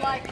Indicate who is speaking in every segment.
Speaker 1: like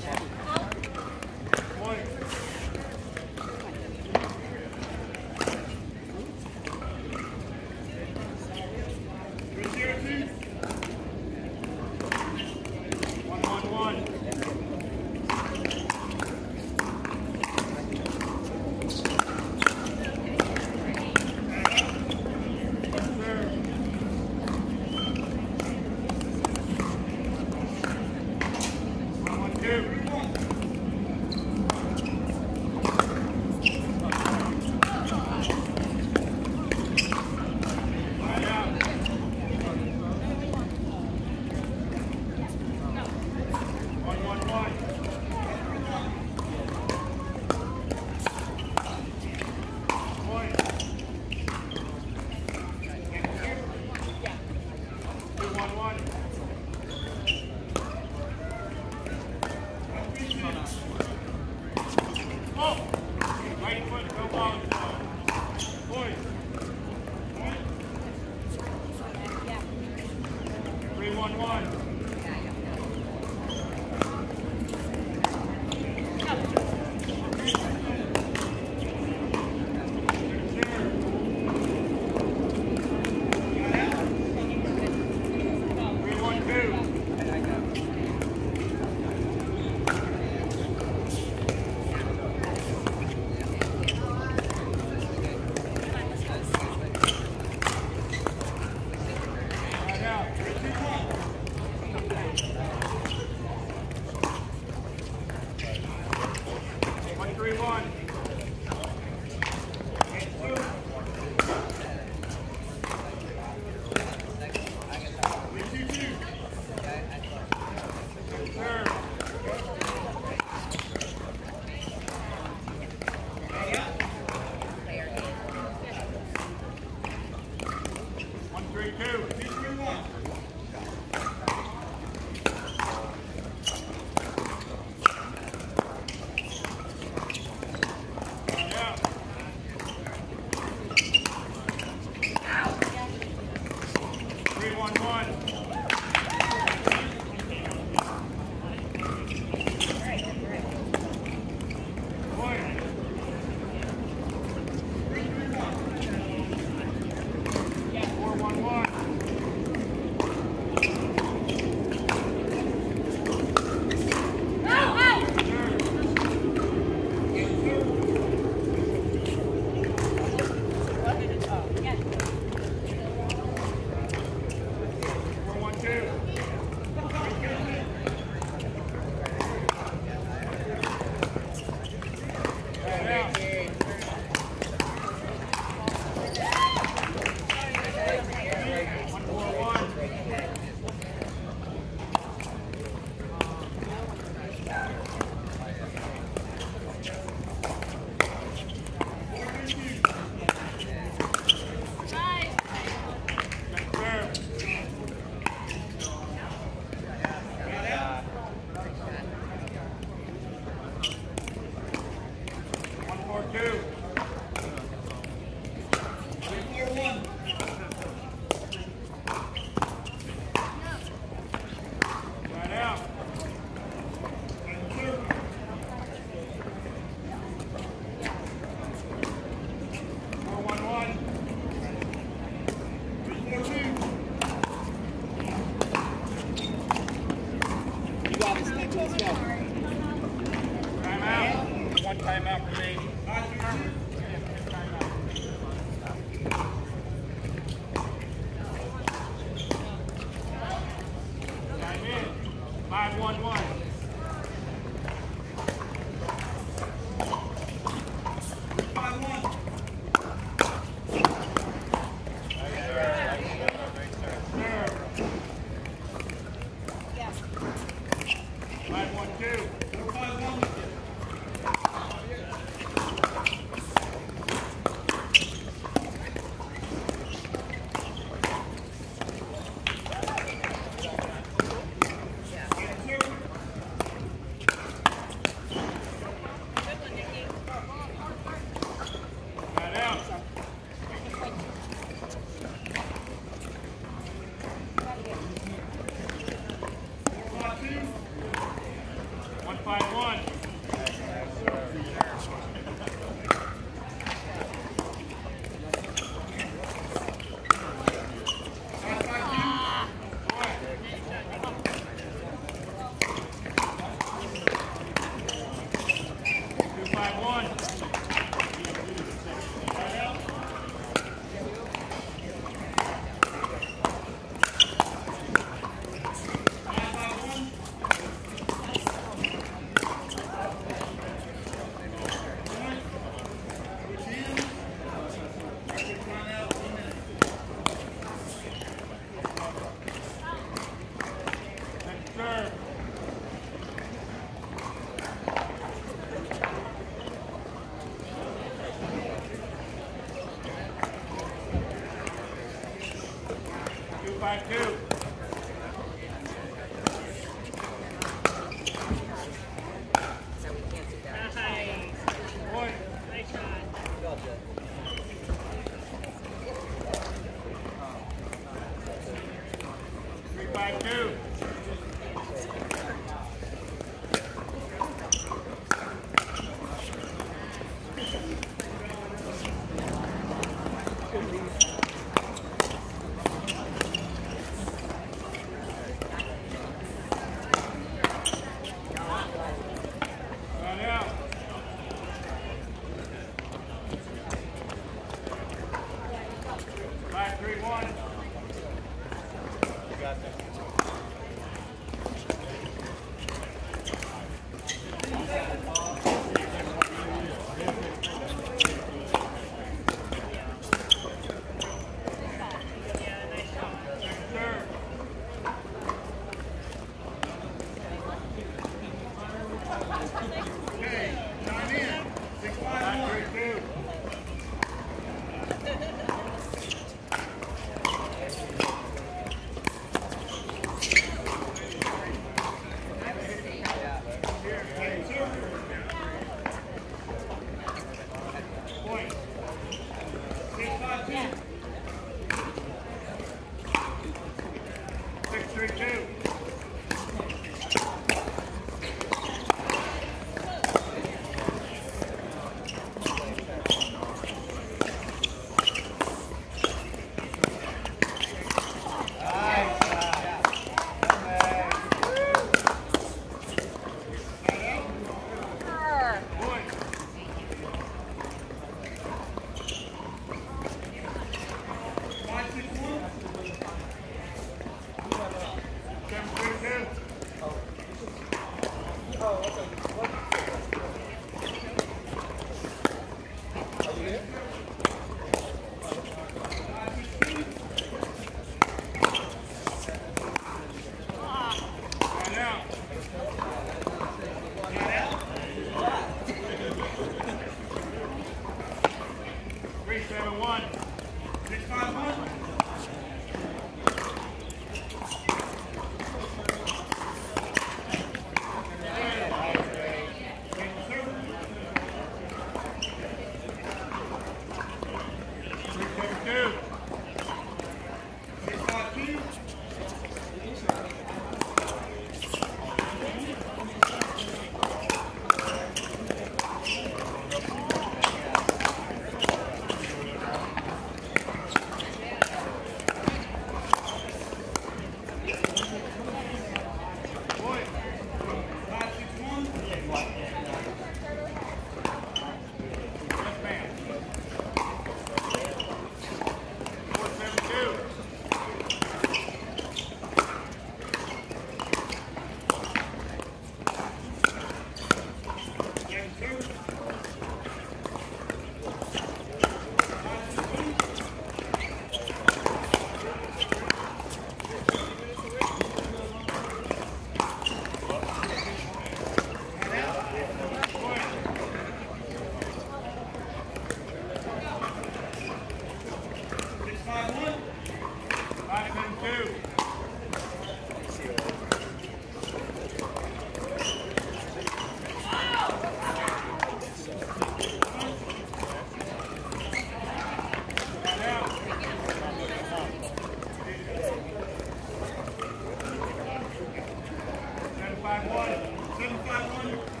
Speaker 2: agora.
Speaker 1: Você não foi.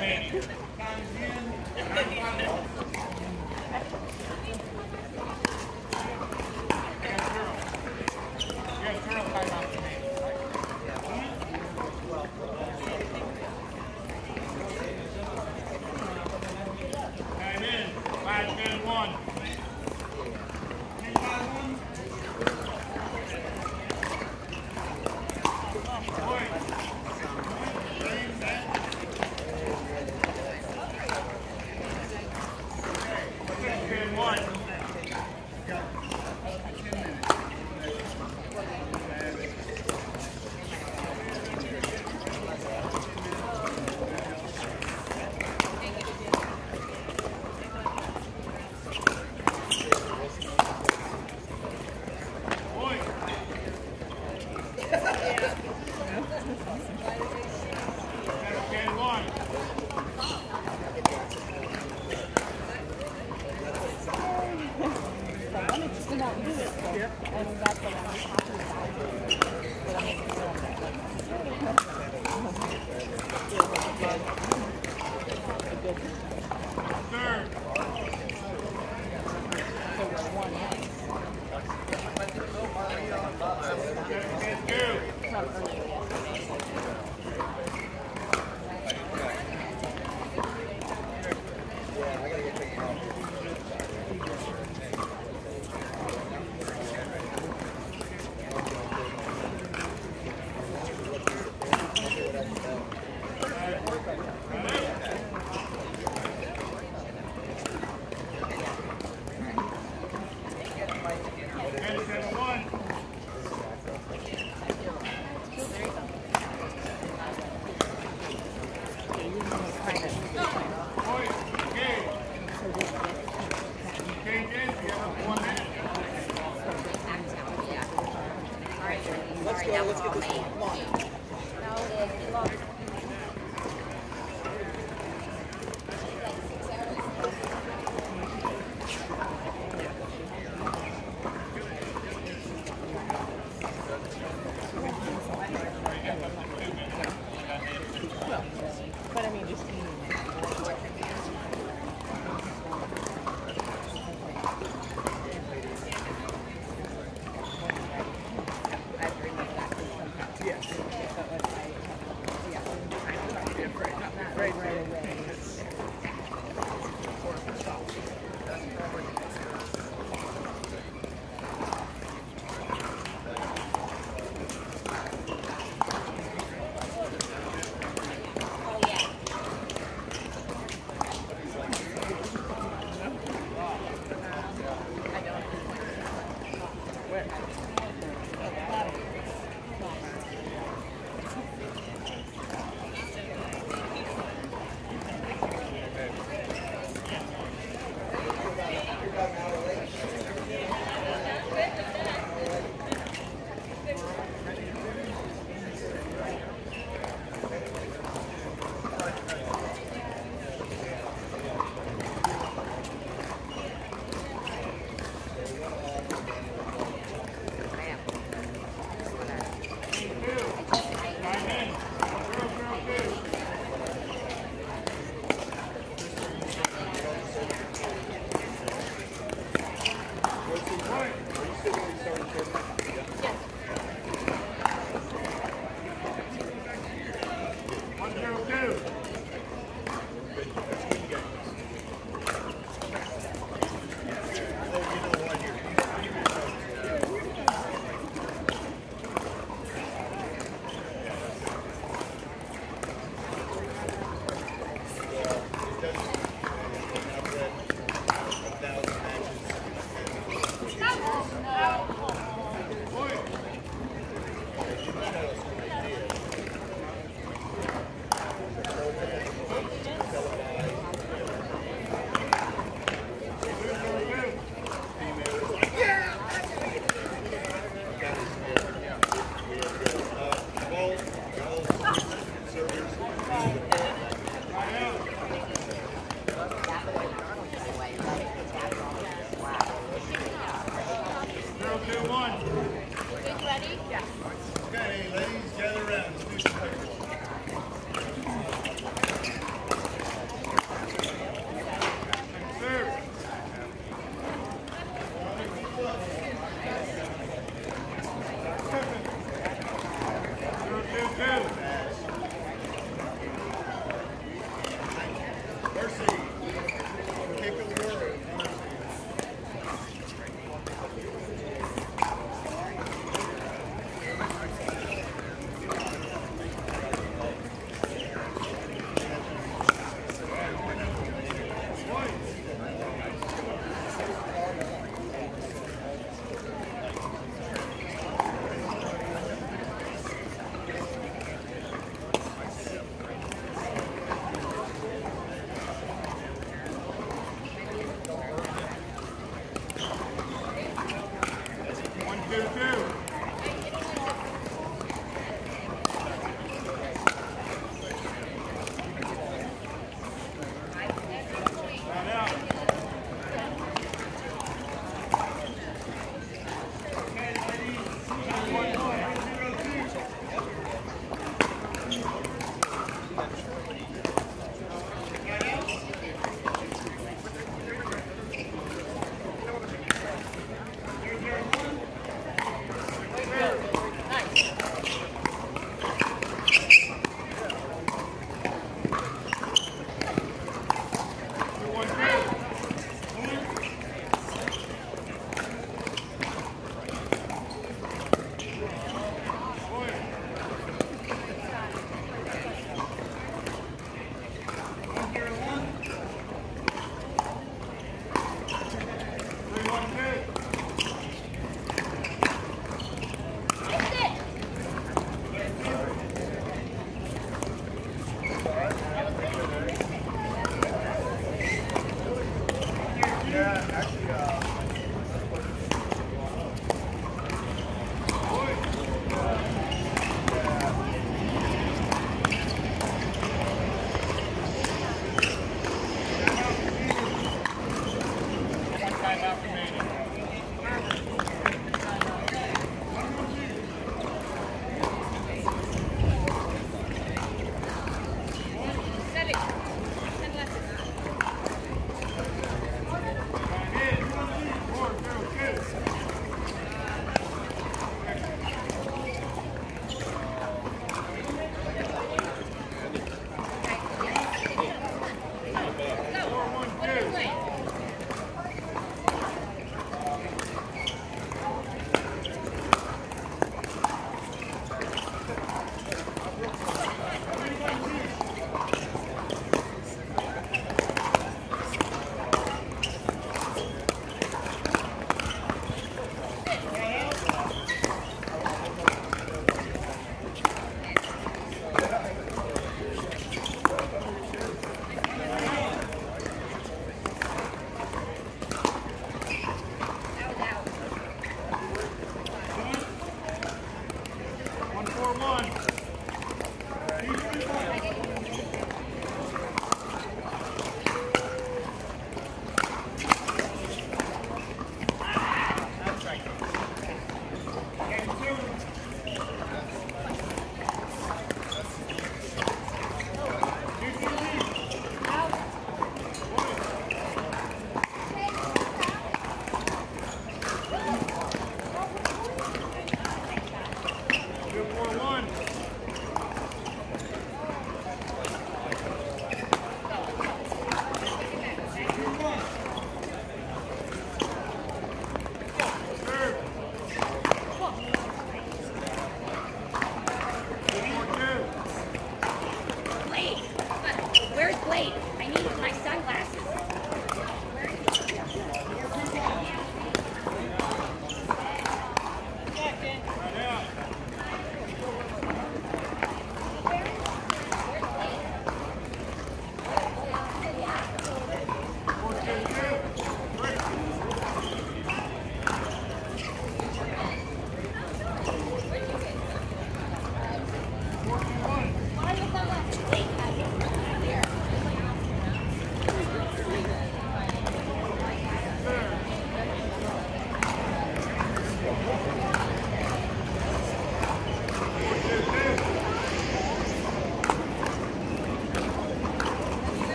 Speaker 2: man.